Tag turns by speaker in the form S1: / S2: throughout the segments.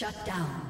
S1: Shut down.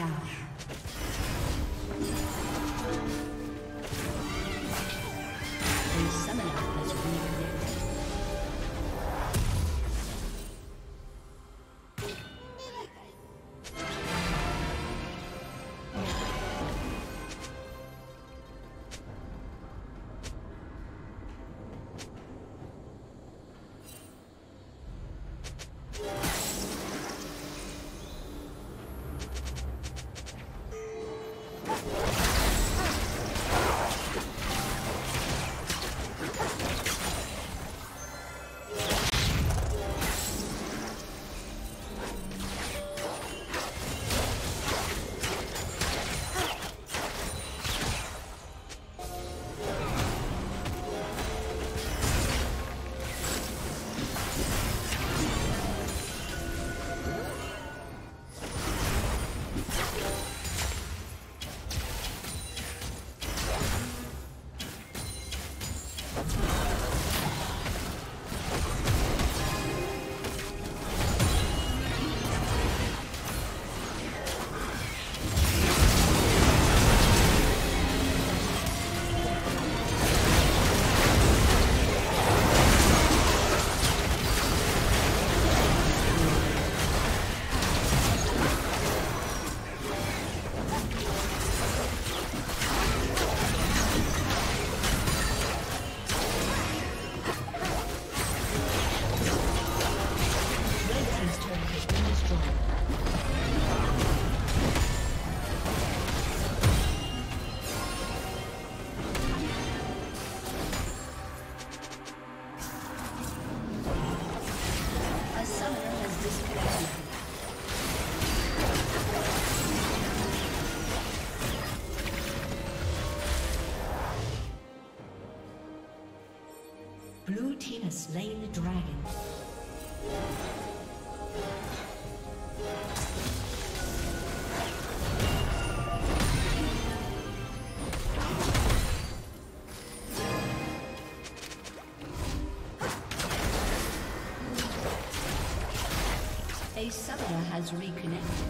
S1: down. Has reconnected.